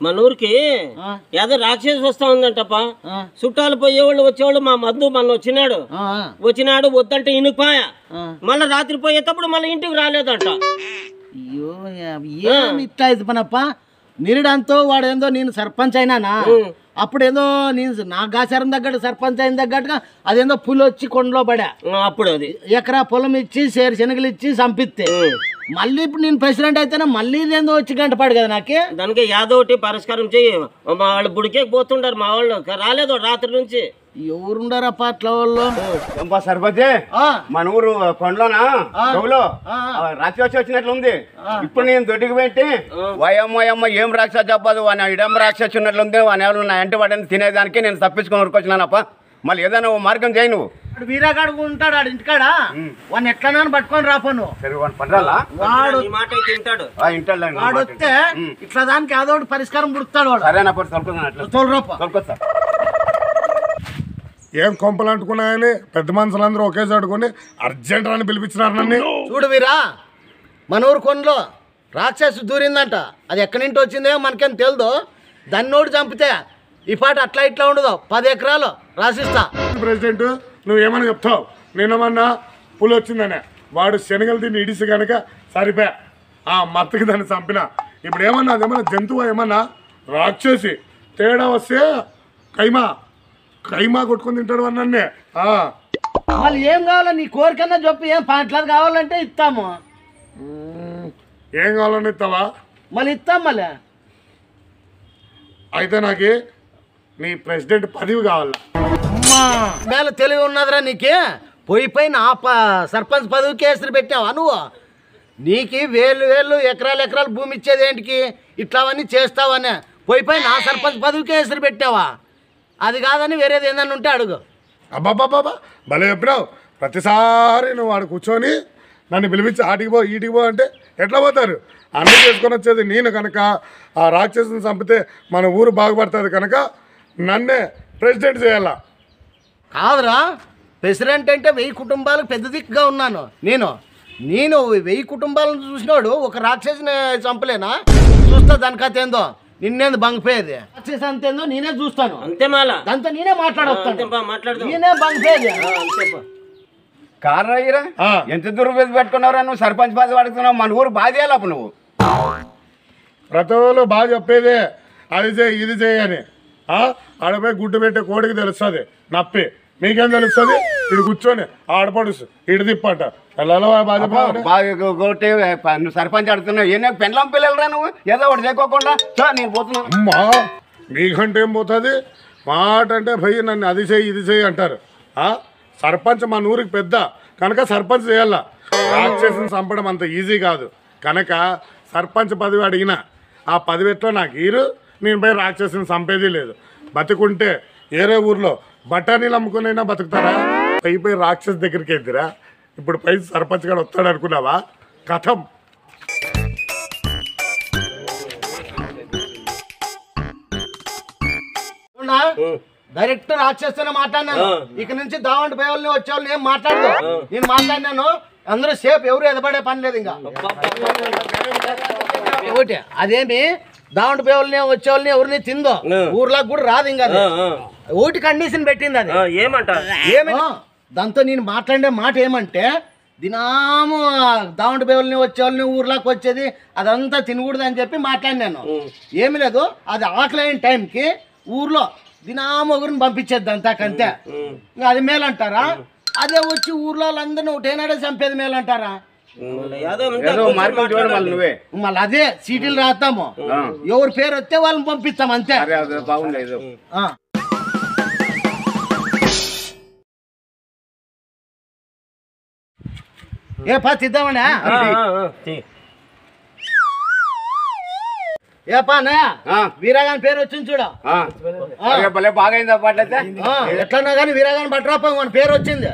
మన ఊరికి ఏదో రాక్షసి వస్తా ఉందంటప్ప. చుట్టాలు పోయేవాళ్ళు వచ్చేవాళ్ళు మా మద్దు మన వచ్చినాడు. వచ్చినాడు వద్దంటే ఇనుకుపాయ. ఆ. మళ్ళీ రాత్రి పోయేటప్పుడు మళ్ళీ ఇంటికి రాలేదంట. అయ్యో ఏం ఇట్లా ఇది పనప్ప? నిరుడంతో వాడు ఏందో నేను సర్పంచ్ అయినానా? అప్పుడు ఏదో నేను నా గాచారం తగ్గట్టు సర్పంచ్ అయిన తగ్గట్టుగా అదేందో పులి వచ్చి కొండలో పడా. అప్పుడు అది. ఎకరా పొలం ఇచ్చి సేరు శనగలు ఇచ్చి సంపిస్తే మళ్ళీ ఇప్పుడు నేను ప్రెసిడెంట్ అయితేనే మళ్ళీ ఇదేందో వచ్చి గంట పడు కదా నాకే? దానికి యాదో ఒకటి పరిష్కారం చెయ్యి. మా వాళ్ళు బుడికే పోతుండారు మా వాళ్ళు. రాలేదు రాత్రి నుంచి. ఎవరుండారప్ప అట్లా వాళ్ళు? ఎంపా సర్పంచే? ఆ, మన ఊరు కొండలోనా? చెవులో? రాక్షసి వచ్చినట్లు ఉంది ఇప్పుడు నేను దొడ్డికి పెట్టి వయమ్మ వయమ్మ ఏం రాక్షసి చెప్పదు వాని ఇడం రాక్షసి ఉన్నట్లుంది వాని ఎవరు నా ఎంట వాడిని తినేదానికి నేను తప్పించుకొని ఊరుకొచ్చినానప్ప. మళ్ళీ ఏదైనా ఓ మార్గం చేయి నువ్వు. ఇప్పుడు వీరాగాడు ఉంటాడు ఆడు ఇంటికాడ? వాడిని ఎట్లా పట్టుకొని రాపో నువ్వు సరే వాడిని పడ్డాలా వాడు మాట తింటాడు వాడు వస్తే ఇట్లా దానికి ఏదో ఒకటి పరిష్కారం పుడుతాడు వాడు. తోలురాప ఏం కొంపలు అంటుకున్నాయని పెద్ద మనుషులందరూ ఒకేసారి అడుకొని అర్జెంట్ అని పిలిపించినారు నన్ను. చూడు వీరా మన ఊరు కొండలో రాక్షసు దూరిందంట. అది ఎక్కడి నుంచి వచ్చిందో మనకేం తెలియదు దాన్ని నోడు చంపితే ఈ పాట అట్లా ఇట్లా ఉండదు. పది ఎకరాలు రాసిస్తా. ప్రెసిడెంట్ నువ్వు ఏమని చెప్తావు? నేనేమన్నా పులి వచ్చిందనే వాడు శనగలు తిని ఇడిసి కనుక సరిపోయా ఆ మత్తకి దాన్ని చంపిన. ఇప్పుడు ఏమన్నా అదేమన్నా జంతువు ఏమన్నా? రాక్షసి. తేడా వస్తే కైమా. కైమా కొట్టుకొని తింటాడు అన్నే మళ్ళీ ఏం కావాలో నీ కోరికన్నా చెప్పి. ఏం పాటలు కావాలంటే ఇస్తాము. ఏం కావాలని ఇస్తావా? మళ్ళీ ఇస్తాం మళ్ళీ. అయితే నాకు నీ ప్రెసిడెంట్ పదవి కావాలి? మేల తెలివి ఉన్నదిరా నీకే? పోయి పైన ఆ ప సర్పంచ్ పదవి కేసులు పెట్టావా నువ్వు? నీకు వేలు వేలు ఎకరాలు ఎకరాలు భూమి ఇచ్చేది ఏంటికి? ఇట్లావన్నీ చేస్తావనే. పోయి పైన ఆ సర్పంచ్ పదవి కేసులు పెట్టావా? అది కాదని వేరేది ఏందని ఉంటే అడుగు. అబ్బాబ్బాబ్బా భలే చెప్పినావు. ప్రతిసారి నువ్వు వాడు కూర్చొని నన్ను పిలిపించి ఆటికి పో ఈటికి పో అంటే ఎట్లా పోతారు? అన్నీ చేసుకొని వచ్చేది నేను కనుక. ఆ రాక్షసుని చంపితే మన ఊరు బాగుపడుతుంది కనుక నన్నే ప్రెసిడెంట్ చేయాలా? కాదురా ప్రెసిడెంట్ అంటే వెయ్యి కుటుంబాలకు పెద్ద దిక్కుగా ఉన్నాను. నేను నేను వెయ్యి కుటుంబాలను చూసినాడు ఒక రాక్షసిని చంపలేనా? చూస్తా దాని కథ ఏందో. నిన్నేంది బంగిపోయేది రాక్షసి అంతేందో నేనే చూస్తాను. అంతే మాలా. దాంతో నేనే అంతే మాట్లాడొస్తాను నేనే బంగిపోయేది అంతే బా. కారు. ఎంత దూరం వేసి పెట్టుకున్నావురా నువ్వు? సర్పంచ్ పదవి అడుగుతున్నావు మన ఊరు బాధేయాలి అప్పుడు నువ్వు. ప్రతి వాళ్ళు బాగా చెప్పేదే అది చేయి ఇది చేయి అని. ఆ? ఆడపోయి గుడ్డు పెట్టే కోడికి తెలుస్తుంది. నప్పి. మీకేం తెలుస్తుంది? ఇడు కూర్చొని ఆడపడుసు ఇటు తిప్పంట. నువ్వు సర్పంచ్ అడుగుతున్నావు ఏ పెండ్లం పిల్లలరా నువ్వు. ఏదో ఒకటి చేయకోకుండా నేను పోతున్నాను అమ్మా మీకంటే ఏం పోతుంది? మాట అంటే భయ్ నన్ను అది చేయి ఇది చేయి అంటారు. ఆ? సర్పంచ్ మన ఊరికి పెద్ద. కనుక సర్పంచ్ చేయాల? రాక్షసుని చంపడం అంత ఈజీ కాదు. కనుక సర్పంచ్ పదవి అడిగిన ఆ పదవిట్లో నాకు ఈరు నేను పోయి రాక్షసుని చంపేది లేదు. బతుకుంటే ఏరే ఊర్లో బఠానీలు అమ్ముకునైనా బతుకుతారా? పై పోయి రాక్షస్ దగ్గరికి ఎద్దిరా ఇప్పుడు పై సర్పంచ్ గారు వస్తాడు అనుకున్నావా? కథం? డైరెక్ట్ రాక్షస్తోనే మాట్లాడినాను. ఇక నుంచి దావంటి పేవల్ని వచ్చేవాళ్ళని ఏం మాట్లాడదు. నేను మాట్లాడినాను. అందరూ సేఫ్ ఎవరు ఎదబడే పని లేదు ఇంకా. ఒకటి అదేమి? దావంటి పేవల్ని వచ్చేవాళ్ళని ఎవరిని తిందో. ఊర్లోకి కూడా రాదు ఇంకా. ఒకటి కండిషన్ పెట్టింది అది. ఏమంట? ఏమి? దాంతో నేను మాట్లాడే మాట ఏమంటే దినాము దావుంటి బేవుల్ని వచ్చేవాళ్ళని ఊర్లోకి వచ్చేది అదంతా తినకూడదు అని చెప్పి మాట్లాడినాను. ఏమి లేదు అది ఆకలైన టైంకి ఊర్లో దినాము ఒకరిని పంపించేది అంతాకంతే ఇంకా అది మేలంటారా? అదే వచ్చి ఊర్లో వాళ్ళందరినీ ఒకటేనాడే చంపేది మేలంటారా? మళ్ళీ యాదో ఉంటే ఏదో కొంచెం మార్గం చూడండి మళ్ళీ నువ్వే మళ్ళీ అదే సీటీలు రాస్తాము ఆ. ఎవరి పేరు వస్తే వాళ్ళని పంపిస్తాం అంతే అరే అదే బాగుంది ఏదో ఆ. ఏ పా తిద్దామనే ఆ, ఆ, ఆ, తీ. ఏ పా అన్నయ్య ఆ, వీరాగాని పేరు వచ్చింది చూడు. ఆ. అరే భలే బాగైంది ఎట్లన్నా కానీ వీరాగాని పట్టరాపో మన పేరు వచ్చింది.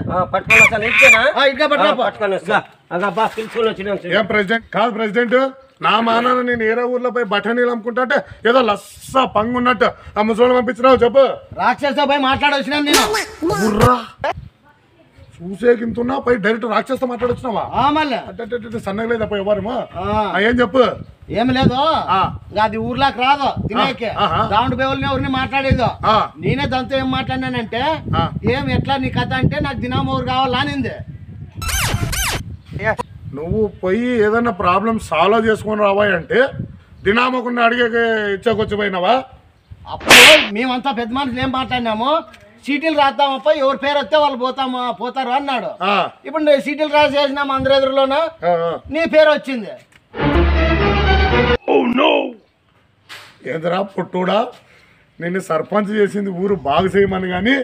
ఏం ప్రెసిడెంట్? కాదు ప్రెసిడెంట్ నా మానాన నేను ఏరే ఊర్లో పోయి బఠానీలు అమ్ముకుంటా అంటే ఏదో లస్స పంగు ఉన్నట్టు ఆ ముసలి పంపించినావు చెప్పు. రాక్షస పోయి మాట్లాడొచ్చినాను నేను. బుర్రా. చూసే గింతున్నా పై డైరెక్ట్ రాక్షస మాట్లాడొచ్చినావా? ఆ మళ్ళీ. అంటే సన్నగా లేదప్ప ఎవరమా? ఆ. ఏం చెప్పు? ఏమి లేదు. అది ఊర్లోకి రాదు. తినేకి. దాండు బేవుల్ని ఎవరిని మాట్లాడేదో. నేనే దాంతో ఏం మాట్లాడినానంటే. ఏం ఎట్లా నీ కథ అంటే నాకు దినామూరు కావాలా అనింది. నువ్వు పోయి ఏదైనా ప్రాబ్లం సాల్వ్ చేసుకొని రావాయి అంటే దినామకుండా అడిగే ఇచ్చకొచ్చి పోయినావా అప్పుడు మేమంతా పెద్ద మనుషులు ఏం మాట్లాడినాము? సీటీలు రాద్దామప్ప ఎవరి పేరు వస్తే వాళ్ళు పోతాము పోతారు అన్నాడు. ఇప్పుడు సీటీలు రాసేసినాము అందరి ఎదురులోన. నీ పేరు వచ్చింది. ఏందిరా పుట్టుడా? నేను సర్పంచ్ చేసింది ఊరు బాగు చేయమని కానీ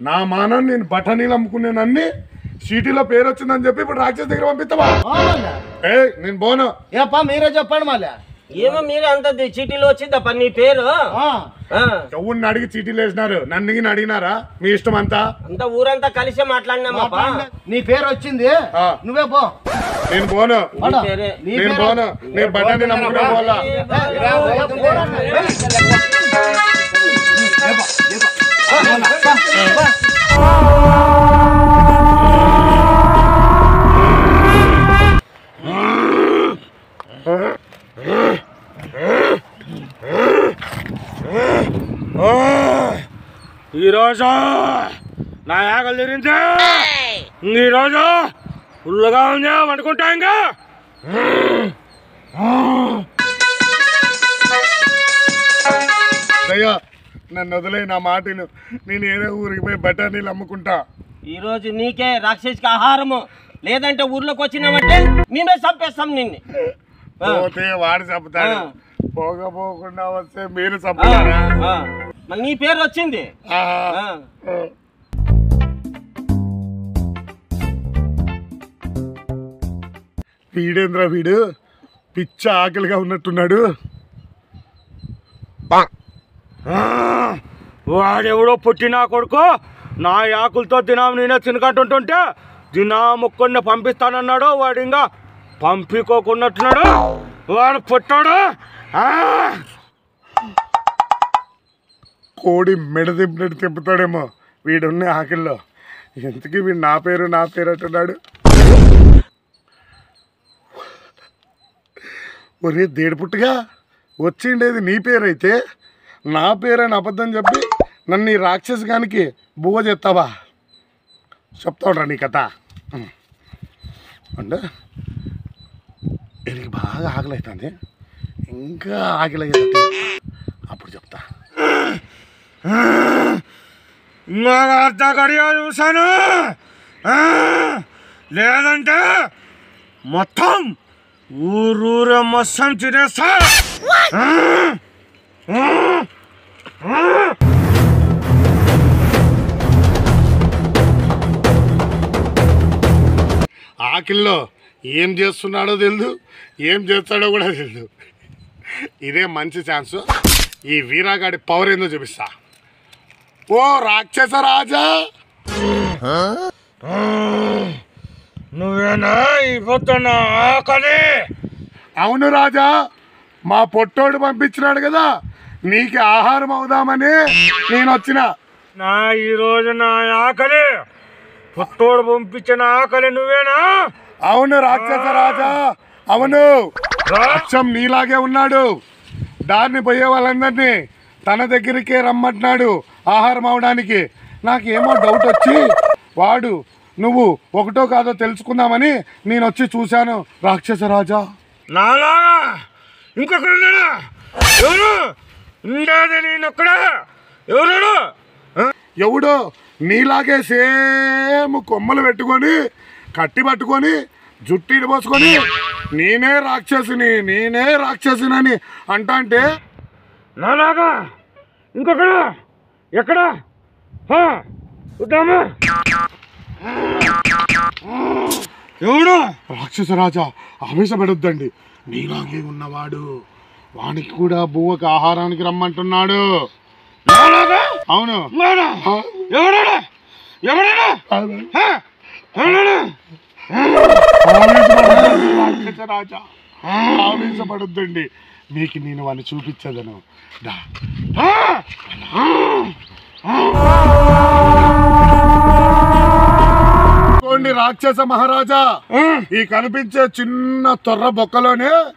నా మానం నేను బఠానీలు అమ్ముకునేనన్ని సిటీలో పేరు వచ్చిందని చెప్పి ఇప్పుడు రాక్షస్ దగ్గర పంపిస్తావా? ఏ నేను పోను ఏప్పా మీరే చెప్పండి మళ్ళీ. ఏమో మీరే అంత చీటీలో వచ్చిందప్ప నీ పేరు ఎవరిని అడిగి చీటీలు వేసినారు నన్ను అడిగినారా మీ ఇష్టం అంతా అంతా ఊరంతా కలిసే మాట్లాడలే. నీ పేరు వచ్చింది ఆ. నువ్వే పో నేను పోను నీ పేరే నీ నేను పోను నేను బఠానీలు అమ్ముకునే పోలా ఈరోజు నా యాగలు తిరిగింది ఈరోజు ఫుల్గా ఉంది వండుకుంటా ఇంకా. అయ్యా నన్ను వదిలే నా మాటను. నేను ఏదో ఊరికి పోయి బఠానీలు అమ్ముకుంటా. ఈ రోజు నీకే రాక్షసికి ఆహారము. లేదంటే ఊర్లోకి వచ్చినామంటే మేమే చంపేస్తాం నిన్ను. పోతే వాడు చంపుతాడు. పోకపోకుండా వస్తే మీరు ఆ, చంపుతారా నీ పేరు వచ్చింది. వీడేంద్ర వీడు? పిచ్చ ఆకలిగా ఉన్నట్టున్నాడు. వాడెవడో పుట్టినా కొడుకు? నా యాకులతో దినం నేనే తినకంటుంటుంటే దినాముక్కడిని పంపిస్తానన్నాడు. వాడు ఇంకా పంపికోకున్నట్టున్నాడు. వాడు పుట్టాడు. ఆ! కోడి మెడ తిప్పినట్టు తిప్పుతాడేమో వీడున్న ఆకిల్లో. ఎందుకు వీడు నా పేరు నా పేరు అంటున్నాడు? ఒరే దేడిపుట్టుగా వచ్చిండేది నీ పేరైతే. నా పేరని అబద్ధం చెప్పి నన్ను ఈ రాక్షసగానికి బువ్వ చెప్తావా చెప్తాడ్రా నీ కథ. అంటే వీడికి బాగా ఆకలి అవుతుంది ఇంకా ఆకలి అవుతుంది అప్పుడు చెప్తా. ఇంకొక అర్ధ గడియ చూశాను! లేదంటే మొత్తం ఊరూరే మొత్తం తినేస్తా! ఆకిల్లో ఏం చేస్తున్నాడో తెలియదు ఏం చేస్తాడో కూడా తెలియదు ఇదే మంచి ఛాన్స్. ఈ వీరాగాడి పవర్ ఏందో చూపిస్తా. ఓ రాక్షస రాజా! నువ్వేనా ఈ పొద్దున్న ఆకలి? అవును రాజా మా పొట్టోడు పంపించినాడు కదా నీకు ఆహారం అవుదామని నేను వచ్చిన. నా ఈ రోజు నా ఆకలి. పుట్టోడు పంపించిన ఆకలి నువ్వేనా? అవును రాక్షస రాజా అవును. అచ్చం నీలాగే ఉన్నాడు. దారిని పోయే వాళ్ళందరినీ తన దగ్గరికే రమ్మంటున్నాడు. ఆహారం అవడానికి. నాకేమో డౌట్ వచ్చి వాడు నువ్వు ఒకటో కాదో తెలుసుకుందామని నేను వచ్చి చూశాను. రాక్షస రాజా. నాలాగా ఉన్నాడా? ఎవరు? ఉండేది ఎవరు ఎవడో నీలాగే సేమ్ కొమ్మలు పెట్టుకొని కట్టి పట్టుకొని జుట్టు పోసుకొని నేనే రాక్షసుని నేనే రాక్షసుని అంటా అంటే నాలాగా ఇంకొకడు? ఎక్కడ? చూద్దామా ఎవడు? రాక్షస రాజా ఆవేశపడొద్దండి. నీలాగే ఉన్నవాడు వానికి కూడా బువ్వకి ఆహారానికి రమ్మంటున్నాడు. అవును. రాక్షస రాజా ఆవేశపడొద్దండి. మీకు నేను వాడిని చూపించదను. రాక్షస మహారాజా. ఈ కనిపించే చిన్న తొర్ర బొక్కలోనే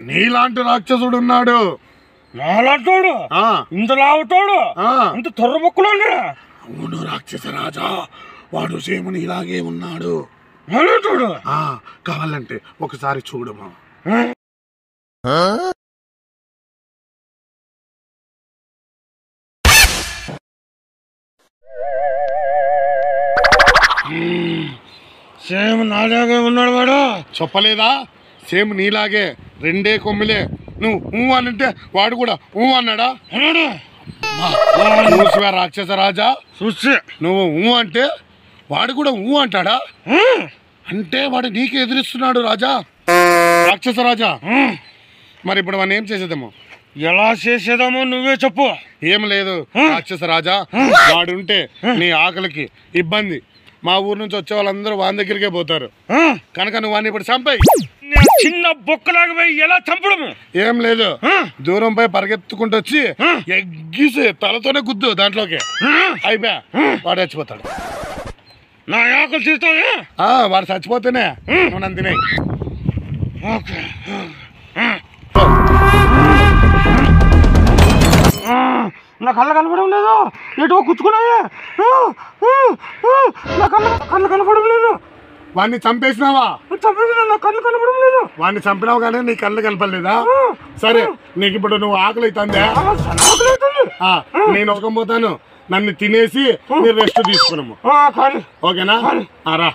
నీలాంటి రాక్షసుడు ఉన్నాడు. నాలంటోడు? ఆ. ఇంత లావుతోడు ఆ. ఇంత తొర్ర బొక్కలు అవును రాక్షస రాజా వాడు సేముని ఇలాగే ఉన్నాడు. కావాలంటే ఒకసారి చూడమా? నాలాగే ఉన్నాడు వాడు. చెప్పలేదా? సేమ్ నీలాగే రెండే కొమ్మిలే. నువ్వు ఊ అని అంటే వాడు కూడా ఊ అన్నాడా? అన్నాడు. చూసివా రాక్షస రాజా? చూసి. నువ్వు ఊ అంటే వాడు కూడా ఊ అంటాడా? అంటే వాడు నీకే ఎదురిస్తున్నాడు రాజా? రాక్షస రాజా? మరి ఇప్పుడు మనం ఏం చేసేదేమో ఎలా చేసేదామో నువ్వే చెప్పు. ఏం లేదు రాక్షస రాజా. వాడుంటే నీ ఆకలికి ఇబ్బంది. మా ఊరు నుంచి వచ్చే వాళ్ళందరూ వాని దగ్గరికే పోతారు? కనుక నువ్వు వాడిని ఇప్పుడు చంపాయి. చిన్న బొక్కలాగా పోయి ఎలా చంపడము? ఏం లేదు. దూరం పై పరిగెత్తుకుంటూ వచ్చి ఎగ్గిసి తలతోనే గుద్దు దాంట్లోకి. అయిపోయా. వాడు చచ్చిపోతాడు. నా ఆకలి తీస్తావే? వాడు చచ్చిపోతేనే నన్ను తినేయి. ఓకే. నా కళ్ళ కనపడడం లేదు. ఏటో గుచ్చుకున్నాయే నా కళ్ళ కళ్ళు కనపడడం లేదు. వాడిని చంపేసినావా? చంపేసిన నా కళ్ళు కనపడడం లేదు. వాడిని చంపినావు కానీ నీ కళ్ళు కనపడలేదా? సరే నీకు ఇప్పుడు నువ్వు ఆకలి అవుతుందా నేను ఒక పోతాను. నన్ను తినేసి మీరు రెస్ట్ తీసుకున్నాము. ఓకేనా? రా.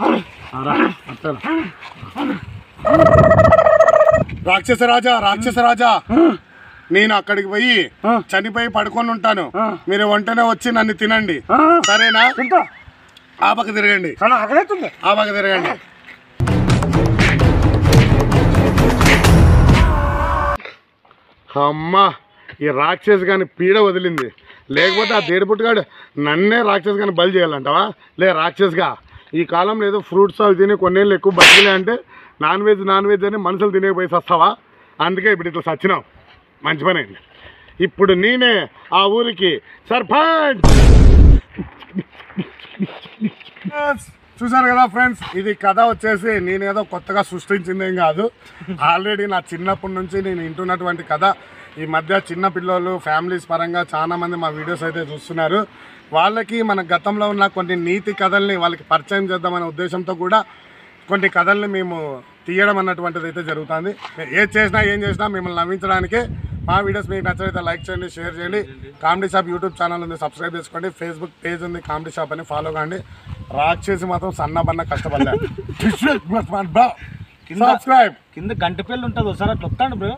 రాక్షస రాజా రాక్షస రాజా నేను అక్కడికి పోయి చనిపోయి పడుకొని ఉంటాను. మీరు వెంటనే వచ్చి నన్ను తినండి. సరేనా? ఆ పక్క తిరగండి. ఆ పక్క తిరగండి. అమ్మా ఈ రాక్షస్ గాని పీడ వదిలింది. లేకపోతే ఆ దేడిపుట్టుగాడు నన్నే రాక్షస్ గాని బలి చేయాలంటావా? లే రాక్షస్గా. ఈ కాలంలో ఏదో ఫ్రూట్స్ అవి తిని కొన్నేళ్ళు ఎక్కువ బతికిలే అంటే నాన్ వెజ్ నాన్ వెజ్ అని మనుషులు తినేకపోయి వస్తావా అందుకే ఇప్పుడు ఇట్లా సచ్చినావు మంచి పని అయింది. ఇప్పుడు నేనే ఆ ఊరికి సర్పంచ్! చూసారు కదా ఫ్రెండ్స్ ఇది కథ వచ్చేసి నేనేదో కొత్తగా సృష్టించిందేం కాదు. ఆల్రెడీ నా చిన్నప్పటి నుంచి నేను వింటున్నటువంటి కథ. ఈ మధ్య చిన్న పిల్లలు ఫ్యామిలీస్ పరంగా చాలా మంది మా వీడియోస్ అయితే చూస్తున్నారు. వాళ్ళకి మన గతంలో ఉన్న కొన్ని నీతి కథల్ని వాళ్ళకి పరిచయం చేద్దామనే ఉద్దేశంతో కూడా కొన్ని కథల్ని మేము తీయడం అన్నటువంటిది అయితే జరుగుతుంది. ఏది చేసినా ఏం చేసినా మిమ్మల్ని నవ్వించడానికే మా వీడియోస్ మీకు నచ్చినైతే లైక్ చేయండి షేర్ చేయండి. కామెడీ షాప్ యూట్యూబ్ ఛానల్ ఉంది సబ్స్క్రైబ్ చేసుకోండి. ఫేస్బుక్ పేజ్ ఉంది కామెడీ షాప్ అని ఫాలో కాండి. రాక్షసి మాత్రం సన్న బన్న కష్టపడలే. సబ్స్క్రైబ్ కింద గంట పిల్లలు ఉంటుంది ఒకసారి అట్లా వస్తాడు బ్రో